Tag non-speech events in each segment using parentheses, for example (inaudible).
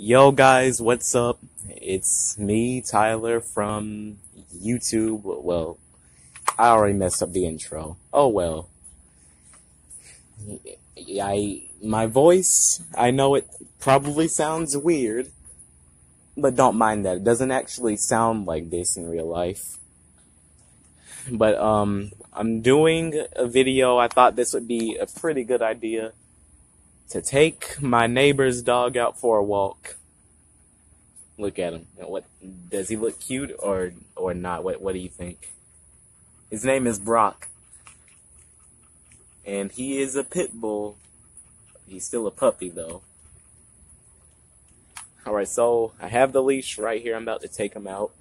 Yo guys, what's up? It's me, Tyler from YouTube. Well, I already messed up the intro. Oh well. I my voice, I know it probably sounds weird, but don't mind that. It doesn't actually sound like this in real life. But um I'm doing a video. I thought this would be a pretty good idea to take my neighbor's dog out for a walk. Look at him. What does he look cute or or not? What what do you think? His name is Brock. And he is a pit bull. He's still a puppy though. Alright, so I have the leash right here. I'm about to take him out.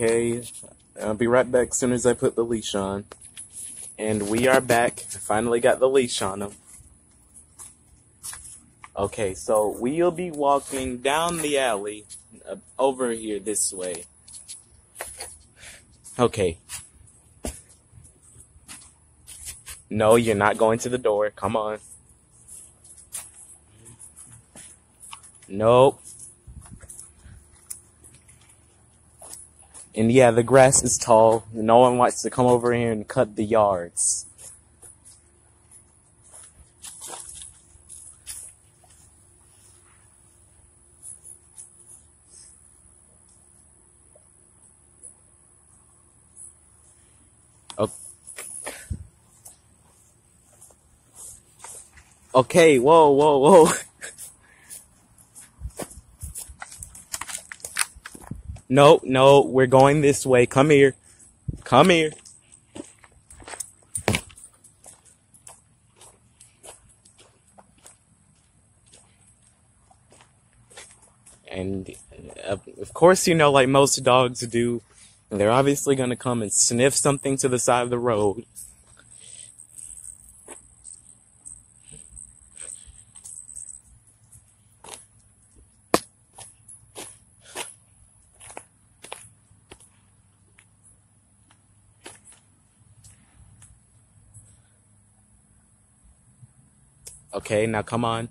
Okay, I'll be right back as soon as I put the leash on. And we are back. I finally got the leash on him. Okay, so we'll be walking down the alley uh, over here this way. Okay. No, you're not going to the door. Come on. Nope. And yeah, the grass is tall. No one wants to come over here and cut the yards. Okay, whoa, whoa, whoa. (laughs) No, no, we're going this way. Come here. Come here. And uh, of course, you know, like most dogs do, they're obviously going to come and sniff something to the side of the road. Okay, now come on.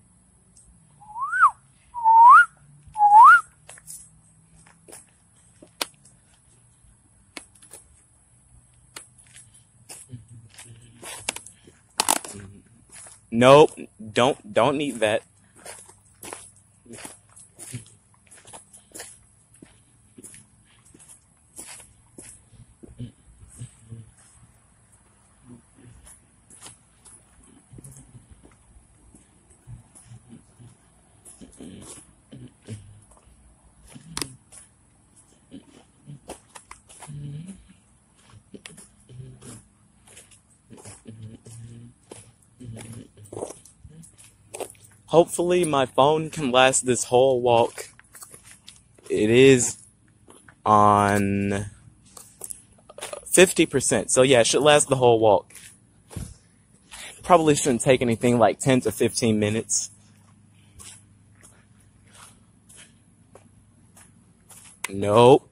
Nope, don't don't need that. Hopefully my phone can last this whole walk. It is on 50%. So yeah, it should last the whole walk. Probably shouldn't take anything like 10 to 15 minutes. Nope.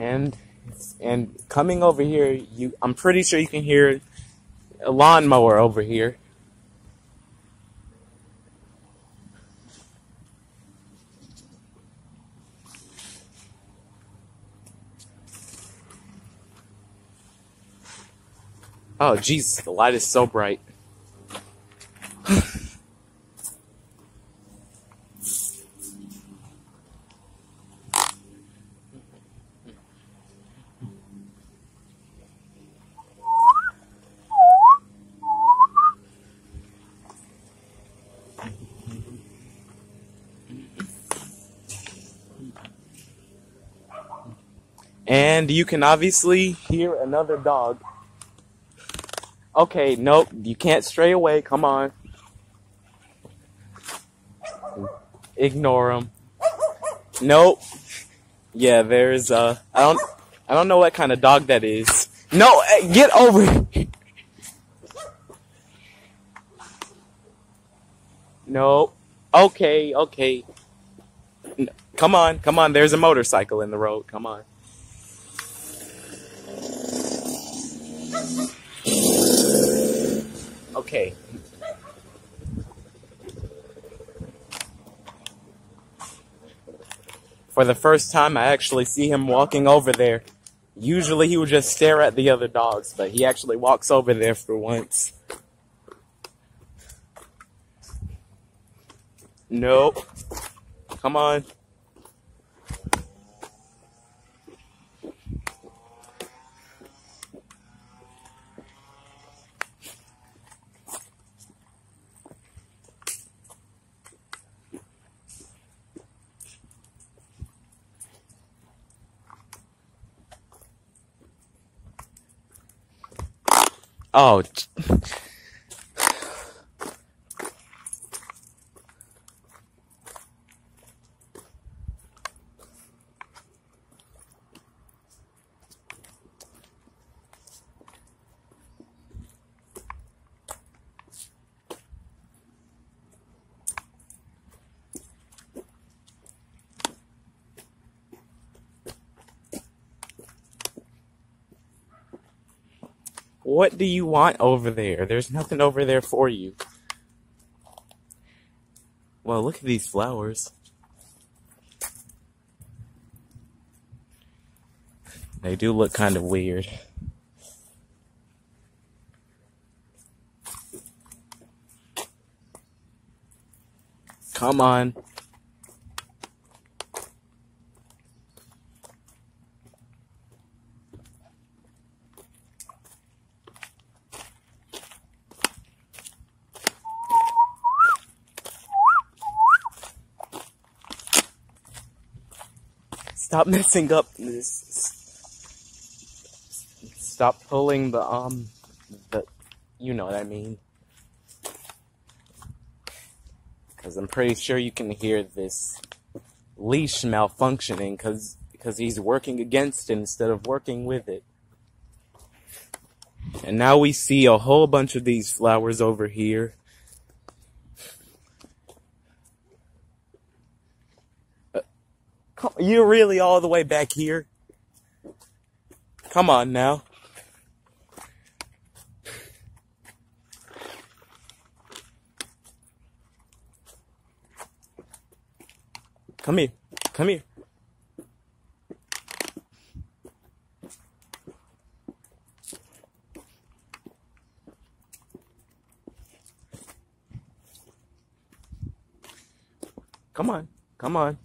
And and coming over here, you I'm pretty sure you can hear a lawnmower over here. Oh, jeez, the light is so bright. And you can obviously hear another dog. Okay, nope, you can't stray away. Come on. Ignore him. Nope. Yeah, there's uh I don't I don't know what kind of dog that is. No, eh, get over. No. Okay, okay. Come on, come on. There's a motorcycle in the road. Come on. Okay. For the first time, I actually see him walking over there. Usually he would just stare at the other dogs, but he actually walks over there for once. Nope. Come on. Oh. What do you want over there? There's nothing over there for you. Well, look at these flowers. They do look kind of weird. Come on. Stop (laughs) messing up this. Stop pulling the, um, the, you know what I mean. Because I'm pretty sure you can hear this leash malfunctioning because because he's working against it instead of working with it. And now we see a whole bunch of these flowers over here. You're really all the way back here? Come on now. Come here. Come here. Come on. Come on.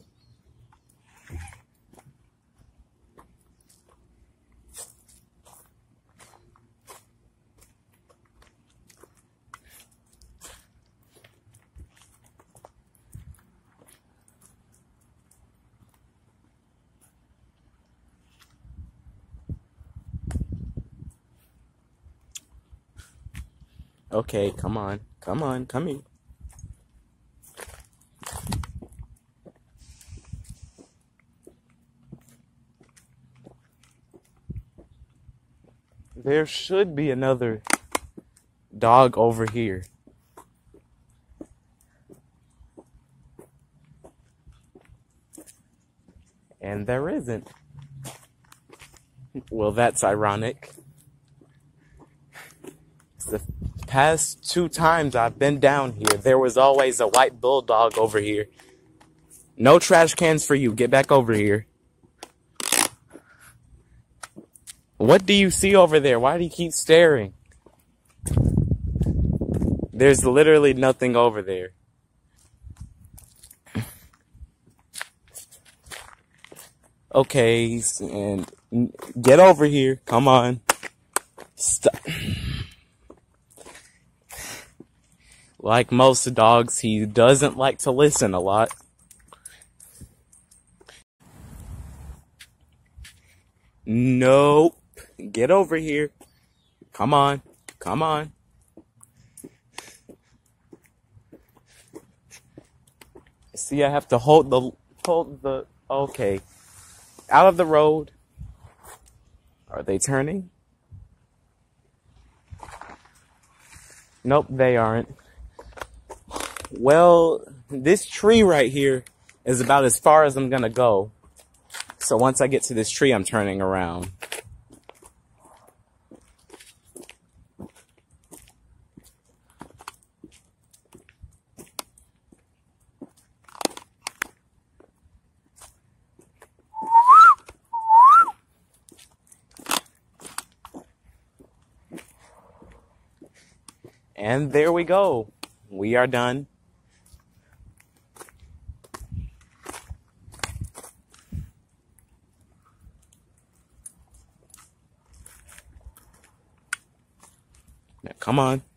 Okay, come on. Come on, come here. There should be another dog over here. And there isn't. Well, that's ironic. It's the past two times I've been down here, there was always a white bulldog over here. No trash cans for you. Get back over here. What do you see over there? Why do you keep staring? There's literally nothing over there. (laughs) Okay, and get over here. Come on. Stop. Like most dogs, he doesn't like to listen a lot. Nope. Get over here. Come on. Come on. See, I have to hold the hold the okay. Out of the road. Are they turning? Nope, they aren't. Well, this tree right here is about as far as I'm gonna go. So once I get to this tree, I'm turning around. And there we go. We are done. Come on.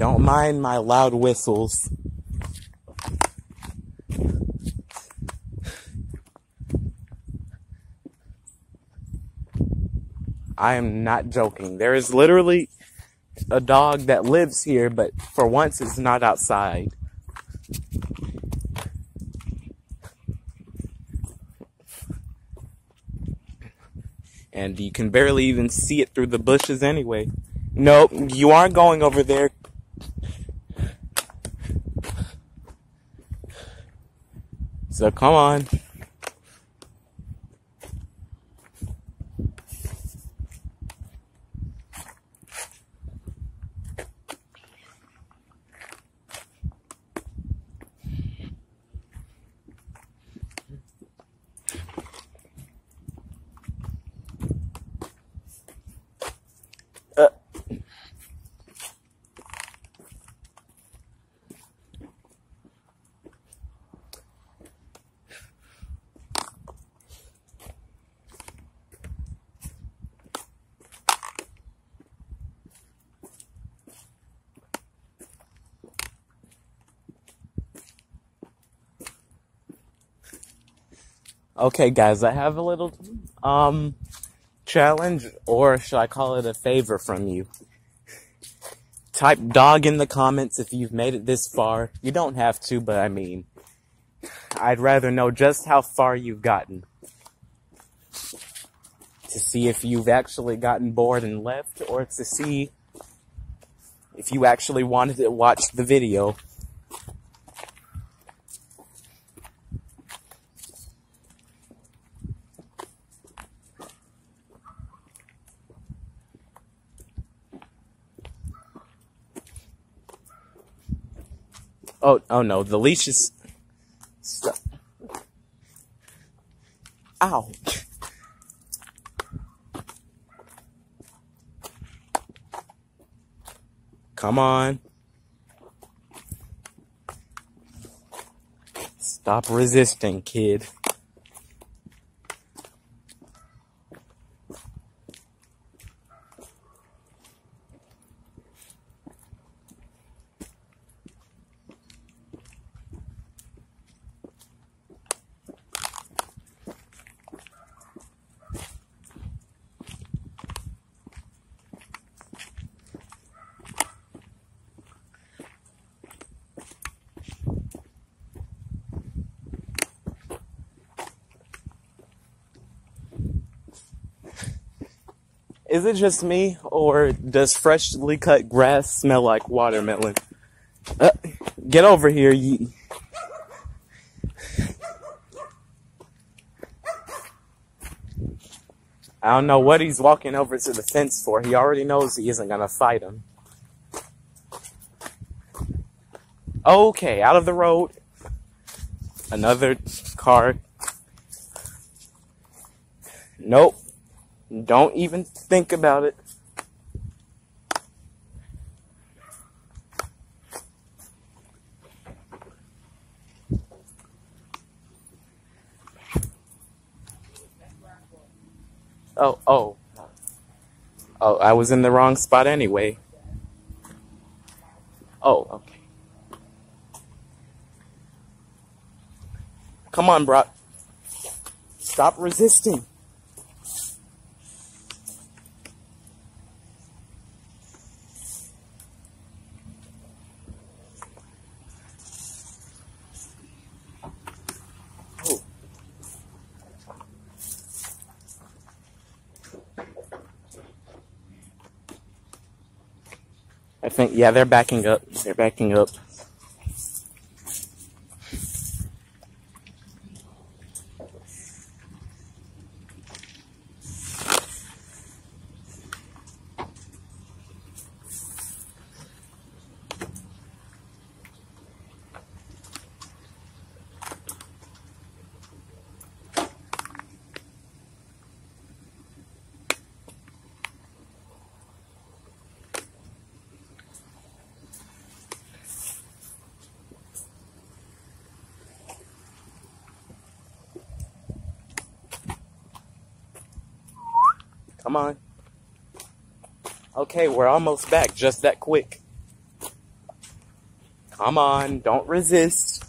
Don't mind my loud whistles. I am not joking. There is literally a dog that lives here, but for once it's not outside. And you can barely even see it through the bushes anyway. Nope, you aren't going over there. So come on. Okay, guys, I have a little um challenge, or should I call it a favor from you? Type dog in the comments if you've made it this far. You don't have to, but I mean, I'd rather know just how far you've gotten. To see if you've actually gotten bored and left, or to see if you actually wanted to watch the video. Oh, oh no, the leash is. Stop. Ow. Come on. Stop resisting, kid. Is it just me, or does freshly cut grass smell like watermelon? Uh, Get over here, you. I don't know what he's walking over to the fence for. He already knows he isn't gonna fight him. Okay, out of the road. Another car. Nope. Don't even think about it. Oh, oh. Oh, I was in the wrong spot anyway. Oh, okay. Come on, Brock. Stop resisting. I think, yeah, they're backing up. They're backing up. Come on. Okay, we're almost back, just that quick. Come on, don't resist.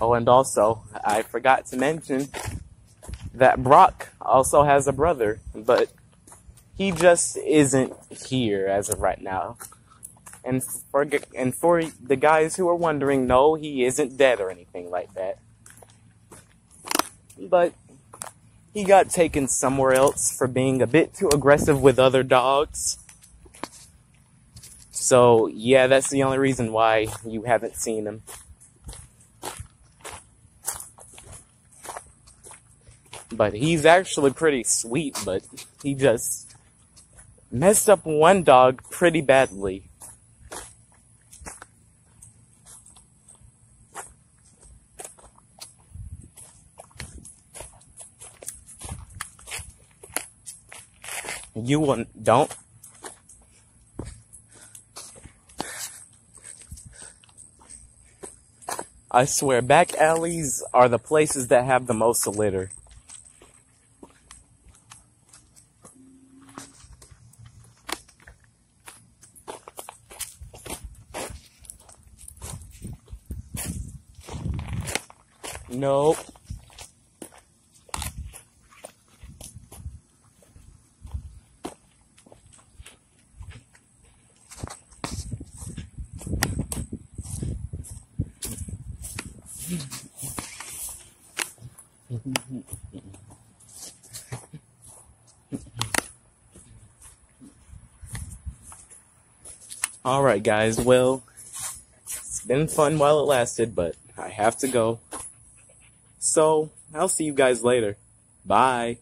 Oh, and also, I forgot to mention that Brock also has a brother, but he just isn't here as of right now. And for and for the guys who are wondering, no, he isn't dead or anything like that. But he got taken somewhere else for being a bit too aggressive with other dogs. So, yeah, that's the only reason why you haven't seen him. But he's actually pretty sweet, but he just messed up one dog pretty badly. You wouldn't, don't. I swear, back alleys are the places that have the most litter. Nope. Alright, guys, well, it's been fun while it lasted, but I have to go. So, I'll see you guys later. Bye.